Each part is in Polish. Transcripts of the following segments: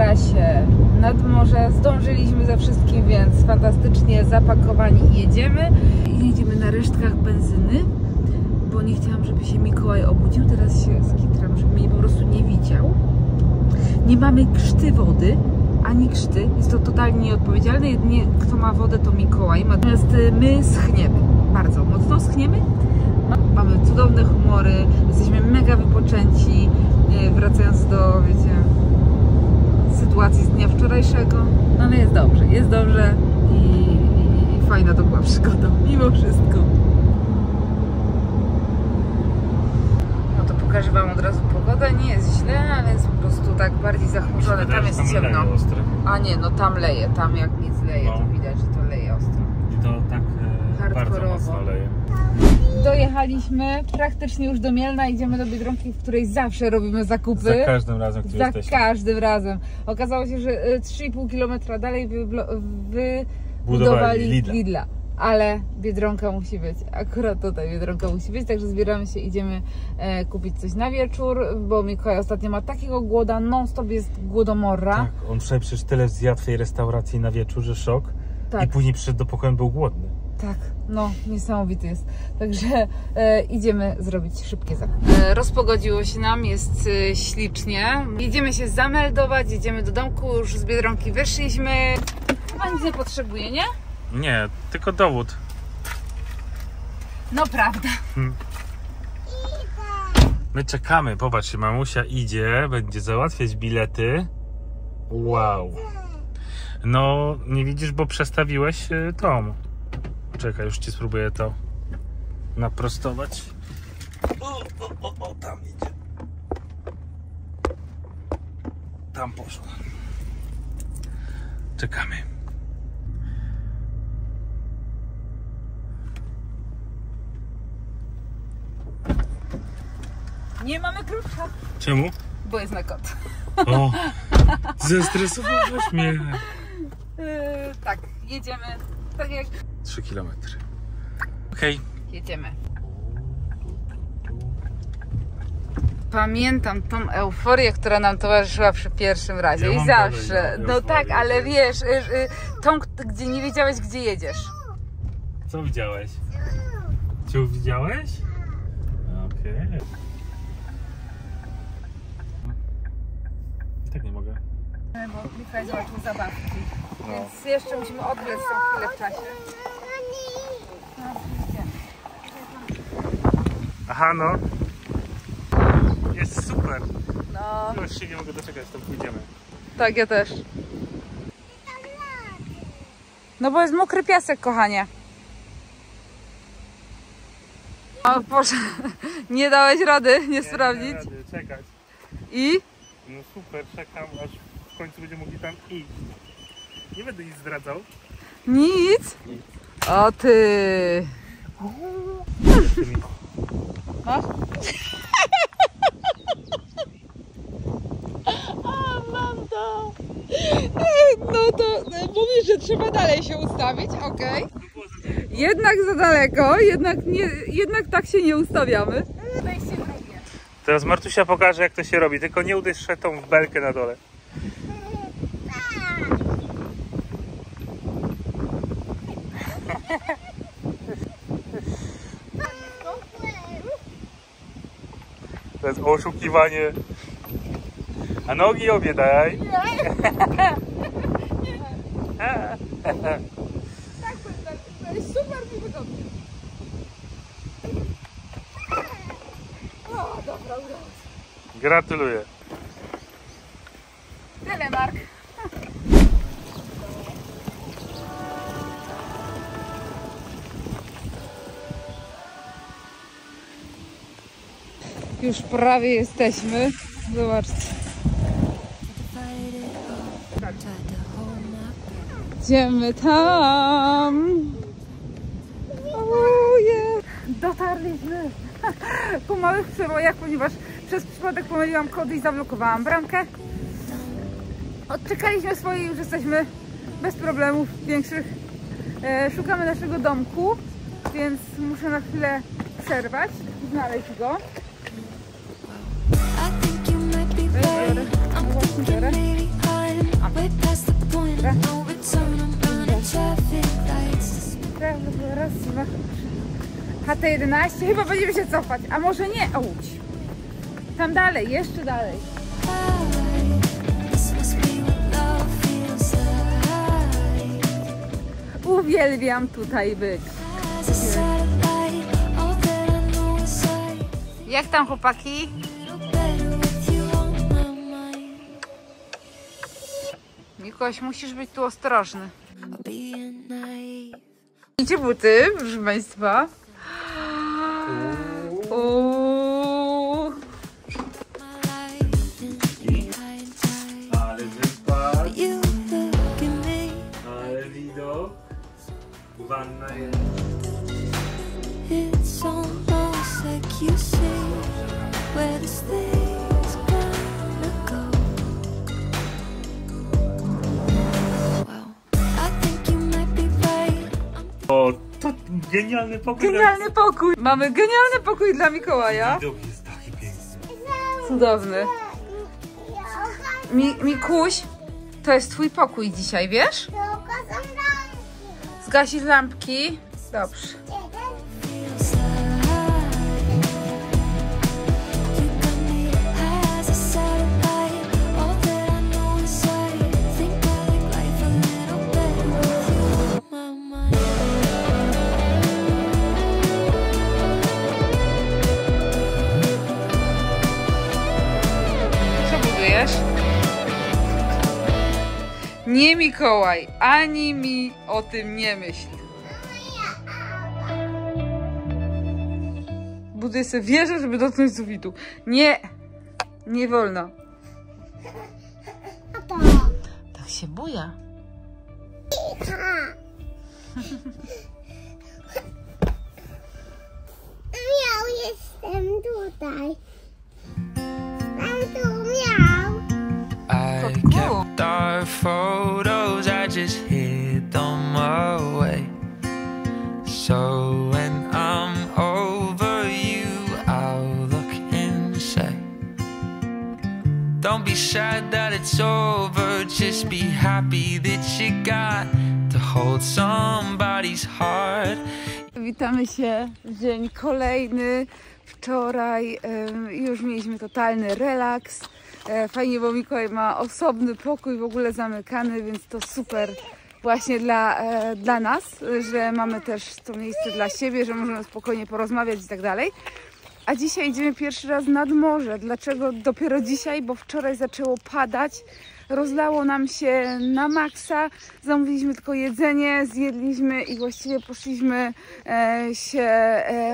trasie nad morze. Zdążyliśmy ze wszystkim, więc fantastycznie zapakowani jedziemy. Jedziemy na resztkach benzyny, bo nie chciałam, żeby się Mikołaj obudził. Teraz się skitram, żeby mnie po prostu nie widział. Nie mamy krzty wody, ani krzty. Jest to totalnie nieodpowiedzialne. Jedynie kto ma wodę to Mikołaj. Natomiast y, my schniemy. Bardzo mocno schniemy. Mamy cudowne humory, jesteśmy mega wypoczęci, y, wracając do, wiecie, sytuacji z dnia wczorajszego. No ale jest dobrze, jest dobrze i, i, i fajna to była przygoda, mimo wszystko. No to pokażę Wam od razu pogodę. Nie jest źle, ale jest po prostu tak bardziej zachmurzone. Tam jest ciemno. A nie, no tam leje, tam jak nic leje, to No. widać, że to leje ostro. I to tak e, bardzo mocno leje. Dojechaliśmy praktycznie już do Mielna, idziemy do Biedronki, w której zawsze robimy zakupy. Za każdym razem, gdy Za jesteśmy. każdym razem. Okazało się, że y, 3,5 km dalej wybudowali Budowali Lidla. Lidla. Ale Biedronka musi być. Akurat tutaj Biedronka musi być, także zbieramy się, idziemy e, kupić coś na wieczór, bo Mikołaj ostatnio ma takiego głoda, non-stop jest głodomora. Tak, on wczoraj przecież tyle zjadł w tej restauracji na wieczór, że szok. Tak. I później przyszedł do pokoju, był głodny. Tak, no niesamowity jest. Także e, idziemy zrobić szybkie zakupy. E, rozpogodziło się nam, jest e, ślicznie. Jedziemy się zameldować, jedziemy do domku, już z Biedronki wyszliśmy. Chyba nic nie potrzebuje, nie? Nie, tylko dowód. No prawda. My czekamy, popatrzcie, mamusia idzie, będzie załatwiać bilety. Wow. No, nie widzisz, bo przestawiłeś y, tą. Czekaj, już ci spróbuję to naprostować. O, o, o, o tam idzie. Tam poszło. Czekamy. Nie mamy klucza, Czemu? bo jest na kod. O, zestresowałaś mnie. E, tak, jedziemy. Tak jak 3 kilometry. Okej. jedziemy. Pamiętam tą euforię, która nam towarzyszyła przy pierwszym razie Ja i zawsze. dalej No tak, ale wiesz, y, y, tą, gdzie nie wiedziałeś, gdzie jedziesz. Co widziałeś? Cię widziałeś? Okej. I tak nie mogę. Bo Mikołaj zobaczył zabawki. No. Więc jeszcze musimy odwlec tą chwilę w czasie. No. Aha, no. Jest super. No, Już się nie mogę doczekać, to pójdziemy. tak, ja też. No bo jest mokry piasek, kochanie. O Boże, nie dałeś rady nie sprawdzić. Nie, nie, czekać. I? No super, czekam aż końcu będziemy mogli tam iść. Nie będę nic zdradzał. Nic? Nic. O ty. Masz? A, mam to. No to mówisz, że trzeba dalej się ustawić, okej. Jednak za daleko, jednak, nie, jednak tak się nie ustawiamy. Teraz Martusia pokaże jak to się robi, tylko nie uderz szetą w belkę na dole. To jest oszukiwanie. A nogi obie daj. Tak, to jest super mi wygodnie. O, dobra, udało się. Gratuluję. Tyle, Już prawie jesteśmy. Zobaczcie. Idziemy tam. Ojej. Dotarliśmy po małych przebojach, ponieważ przez przypadek pomyliłam kody i zablokowałam bramkę. Odczekaliśmy swoje i już jesteśmy bez problemów większych. E, szukamy naszego domku, więc muszę na chwilę przerwać znaleźć go. HT11. Chyba będziemy się cofać, a może nie. O, Łódź. Tam dalej, jeszcze dalej. Uwielbiam tutaj być. Jak tam chłopaki? Mikoś, musisz być tu ostrożny. Widzicie buty, proszę Państwa? Genialny pokój. Genialny pokój! Mamy genialny pokój dla Mikołaja. Widok jest taki piękny. Cudowny. Mi, Mikuś, to jest twój pokój dzisiaj, wiesz? Zgasić lampki. Dobrze. Nie Mikołaj, ani mi o tym nie myśl. Buduję sobie wieżę, żeby dotknąć sufitu. Nie! Nie wolno. Tak się buja. Miał, jestem tutaj. Jestem tu, miał. Kotku. Our photos, I just hid them away. So when I'm over you, I'll look and say, Don't be sad that it's over, just be happy that you got to hold somebody's heart. Witamy się dzień kolejny. Wczoraj em, już mieliśmy totalny relaks. E, Fajnie, bo Mikołaj ma osobny pokój, w ogóle zamykany, więc to super właśnie dla, e, dla nas, że mamy też to miejsce dla siebie, że możemy spokojnie porozmawiać i tak dalej. A dzisiaj idziemy pierwszy raz nad morze. Dlaczego dopiero dzisiaj? Bo wczoraj zaczęło padać. Rozlało nam się na maksa. Zamówiliśmy tylko jedzenie, zjedliśmy i właściwie poszliśmy e, się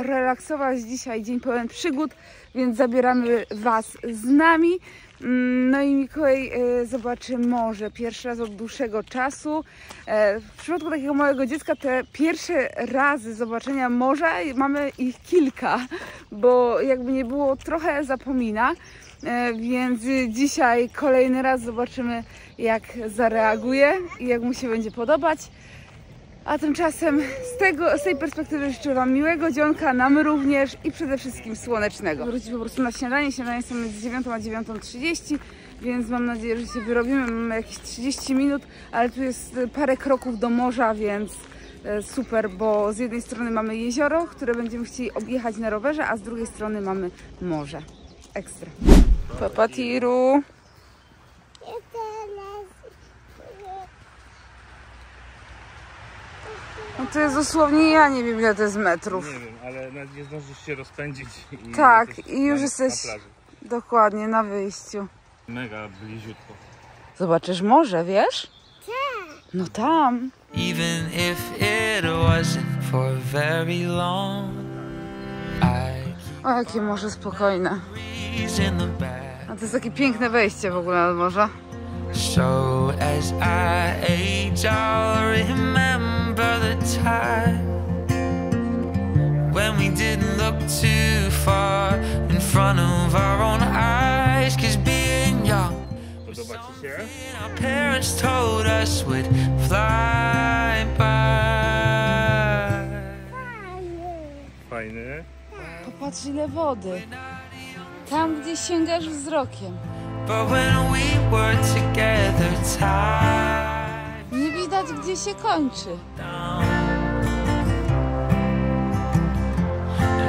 relaksować. Dzisiaj dzień pełen przygód, więc zabieramy Was z nami. Mm, No i Mikołaj e, zobaczy morze pierwszy raz od dłuższego czasu. E, W przypadku takiego małego dziecka te pierwsze razy zobaczenia morza mamy ich kilka, bo jakby nie było trochę zapomina. E, Więc dzisiaj kolejny raz zobaczymy jak zareaguje i jak mu się będzie podobać. A tymczasem z, tego, z tej perspektywy życzę Wam miłego dzionka, nam również i przede wszystkim słonecznego. Wrócić po prostu na śniadanie. Śniadanie są między 9 a 9.30, więc mam nadzieję, że się wyrobimy. Mamy jakieś 30 minut, ale tu jest parę kroków do morza, więc e, super, bo z jednej strony mamy jezioro, które będziemy chcieli objechać na rowerze, a z drugiej strony mamy morze. Ekstra. Papa No to jest dosłownie ja nie wiem ile to jest metrów. Nie wiem, ale nawet nie zdążysz się rozpędzić. I Tak, i już na- jesteś- Na. Dokładnie, na wyjściu. Mega bliziutko. Zobaczysz morze, wiesz? No tam. Even if it wasn't for very long, I O, jakie morze spokojne. A to jest takie piękne wejście w ogóle nad morza. So as I age, I'll remember time when we didn't look too far in front of our own eyes. Cause being young, Ci się? our parents told us would fly by. Fajny. Popatrz ile wody. Tam, gdzie sięgasz wzrokiem. But when we were together, tied Nie widać, gdzie się kończy.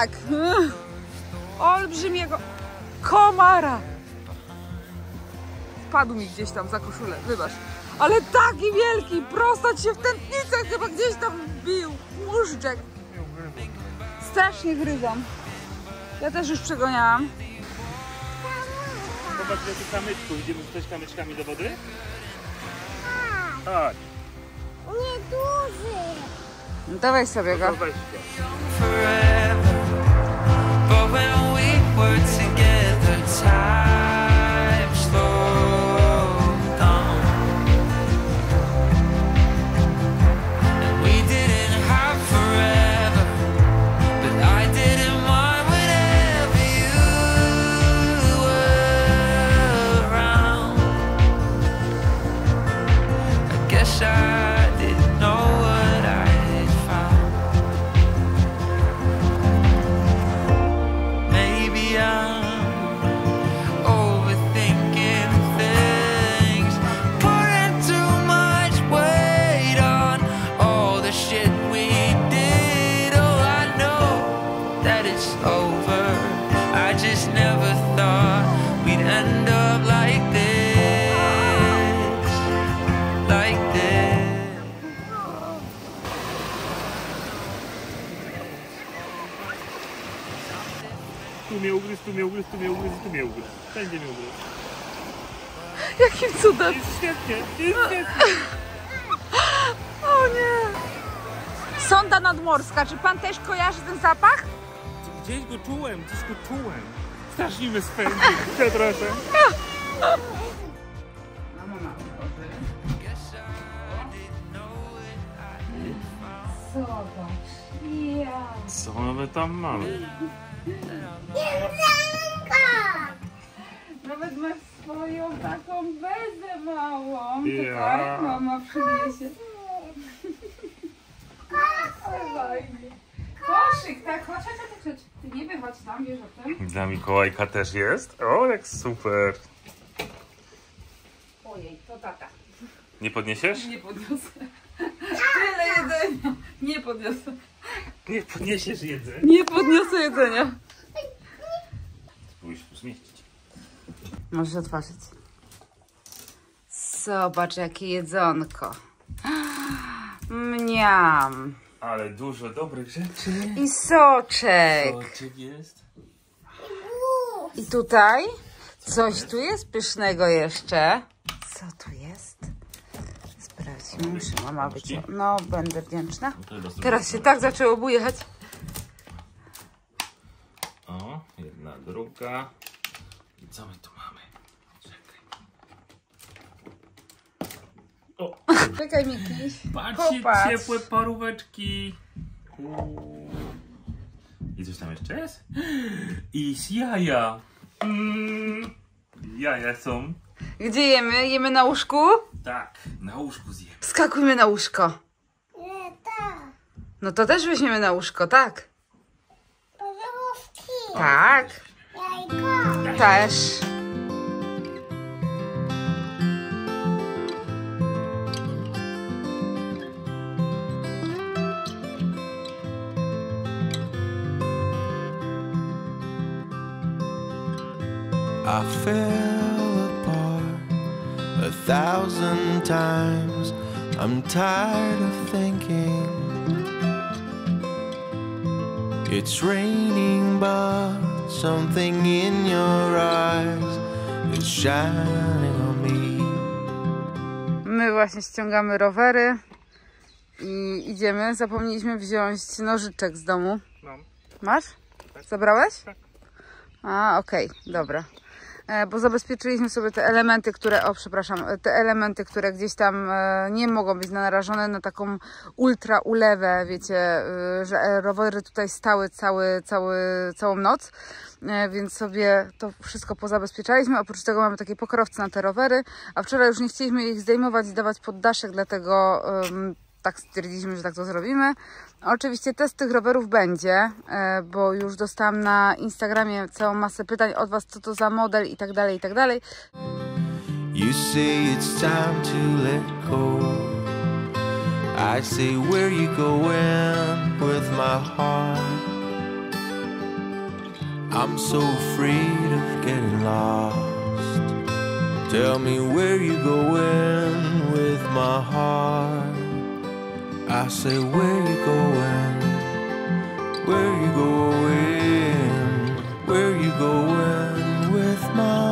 tak. Olbrzymiego komara. Wpadł mi gdzieś tam za koszulę, wybacz. Ale taki wielki, prosto ci się w tętnicę chyba gdzieś tam wbił. Łużdżek. Strasznie gryzam. Ja też już przegoniałam. Popatrz do tych kamyczków. Idziemy rzucać kamyczkami do wody? Chodź. Nieduży. No dawaj sobie go. When we were together, time ugryzł, tu mnie ugryzł, tu mnie ugryzł, tu mnie ugryzł. Wszędzie mnie ugryzł. Jakim cudem. Jest świetnie, jest świetnie. O nie. Sonda nadmorska. Czy pan też kojarzy ten zapach? Gdzieś go czułem, gdzieś go czułem. Strasznie mnie spędził. Przepraszam. Zobacz. Ja. Co my tam mamy? Swoją taką bezę małą. Ja. Tak, mama przyniesie. Koszyk, tak, chodź, chodź, chodź, chodź. Ty nie wychodź tam, wiesz o tym? Dla Mikołajka też jest? O, jak super. Ojej, to tata. Nie podniesiesz? Nie podniosę. Tyle jedzenia. Nie podniosę. Nie podniesiesz jedzenia. Nie podniosę jedzenia. Spójrz, zmieścić. Możesz otworzyć. Zobacz, jakie jedzonko. Mniam. Ale dużo dobrych rzeczy. I soczek. Oczyk jest. I tutaj coś tu jest pysznego jeszcze. Co tu jest? Sprawdźmy, muszę mama być. No, będę wdzięczna. Teraz się tak zaczęło bujać. O, jedna, druga. I co my tu mamy? O, Czekaj, Miki. patrzcie, Popatrz. ciepłe paróweczki. I coś tam jeszcze jest? I z jaja. Mm, jaja są. Gdzie jemy? Jemy na łóżku? Tak, na łóżku zjem. Skakujmy na łóżko. Nie, tak. No to też weźmiemy na łóżko, tak? Parówki. Tak. Jajko. Też. A thousand times. I'm tired of thinking it's raining, but something in your eyes is shining on me. My właśnie ściągamy rowery i idziemy. Zapomnieliśmy wziąć nożyczek z domu. No. Masz? Zabrałeś? Tak. A, okej, dobra. E, bo zabezpieczyliśmy sobie te elementy, które, o przepraszam, te elementy, które gdzieś tam e, nie mogą być narażone na taką ultra ulewę, wiecie, e, że rowery tutaj stały cały, cały, całą noc. Więc sobie to wszystko pozabezpieczaliśmy. Oprócz tego mamy takie pokrowce na te rowery, a wczoraj już nie chcieliśmy ich zdejmować i dawać pod daszek, dlatego em, tak stwierdziliśmy, że tak to zrobimy. Oczywiście test tych rowerów będzie, e, bo już dostałam na Instagramie całą masę pytań od Was, co to za model i tak dalej, i tak dalej. You say it's time to let go. I say, where you with my heart? I'm so afraid of getting lost. Tell me where you with my heart. I say, where you going? Where you going? Where you going with my